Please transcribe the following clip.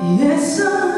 Yes, sir.